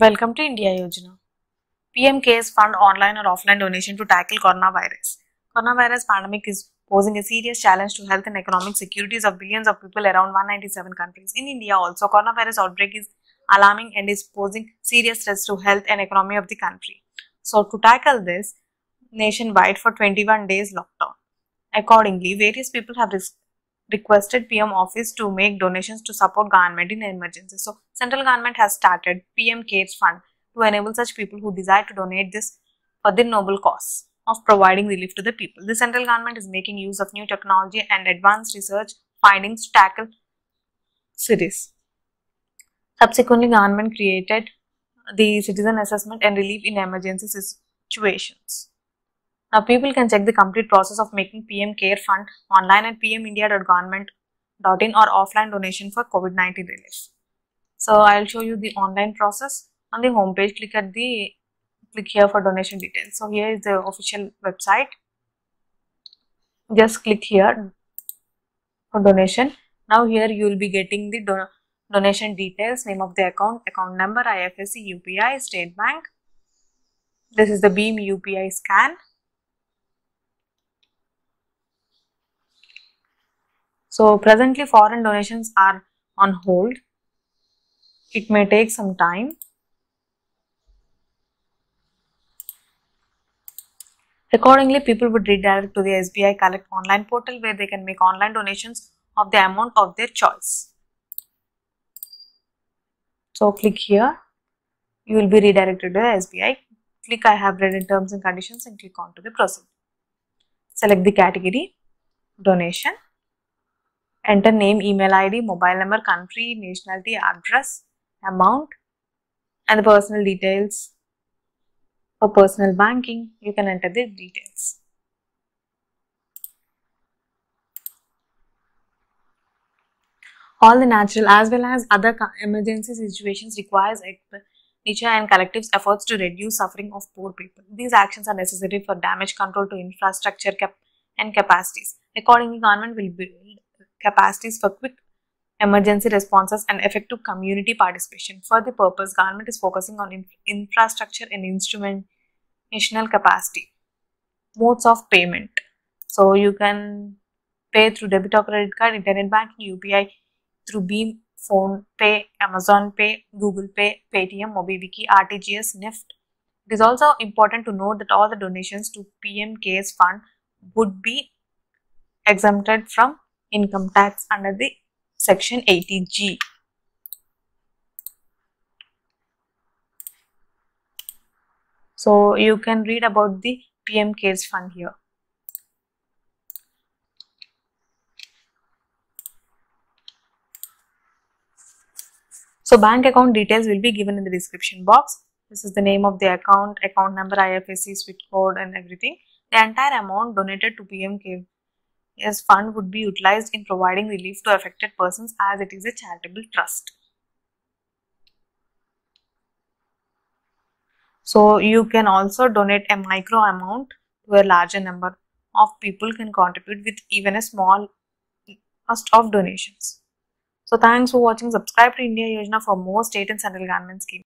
Welcome to India Yojana. PM CARES fund online or offline donation to tackle coronavirus. Coronavirus pandemic is posing a serious challenge to health and economic securities of billions of people around 197 countries. In India also, coronavirus outbreak is alarming and is posing serious threats to health and economy of the country. So to tackle this, nationwide for 21 days lockdown. Accordingly, various people have requested PM office to make donations to support government in emergency. So central government has started PM CARES fund to enable such people who desire to donate this for the noble cause of providing relief to the people. The central government is making use of new technology and advanced research findings to tackle cities. Subsequently, government created the citizen assessment and relief in emergency situations. Now, people can check the complete process of making PM Care Fund online at pmindia.government.in or offline donation for COVID-19 relief. So, I'll show you the online process. On the home page, click at the click here for donation details. So, here is the official website. Just click here for donation. Now, here you will be getting the don donation details, name of the account, account number, IFSC, UPI, State Bank. This is the BHIM UPI scan. So presently foreign donations are on hold. It may take some time. Accordingly, people would redirect to the SBI Collect online portal where they can make online donations of the amount of their choice. So click here. You will be redirected to the SBI. Click I have read in terms and conditions and click on to the proceed. Select the category, donation enter name, email ID, mobile number, country, nationality, address, amount, and the personal details. For personal banking, you can enter the details. All the natural as well as other emergency situations requires expenditure and collective efforts to reduce suffering of poor people. These actions are necessary for damage control to infrastructure cap and capacities. Accordingly, government will build capacities for quick emergency responses and effective community participation. For the purpose, government is focusing on inf infrastructure and instrumentational capacity. Modes of payment. So you can pay through debit or credit card, internet banking, UPI, through BHIM, Phone Pay, Amazon Pay, Google Pay, Paytm, Mobikwik, RTGS, NEFT. It is also important to note that all the donations to PM CARES Fund would be exempted from income tax under the section 80G. So you can read about the PM fund here. So bank account details will be given in the description box. This is the name of the account, account number, IFSC, SWIFT code and everything. The entire amount donated to PM fund would be utilized in providing relief to affected persons as it is a charitable trust. So you can also donate a micro amount to a larger number of people can contribute with even a small cost of donations. So thanks for watching. Subscribe to India Yojana for more state and central government schemes.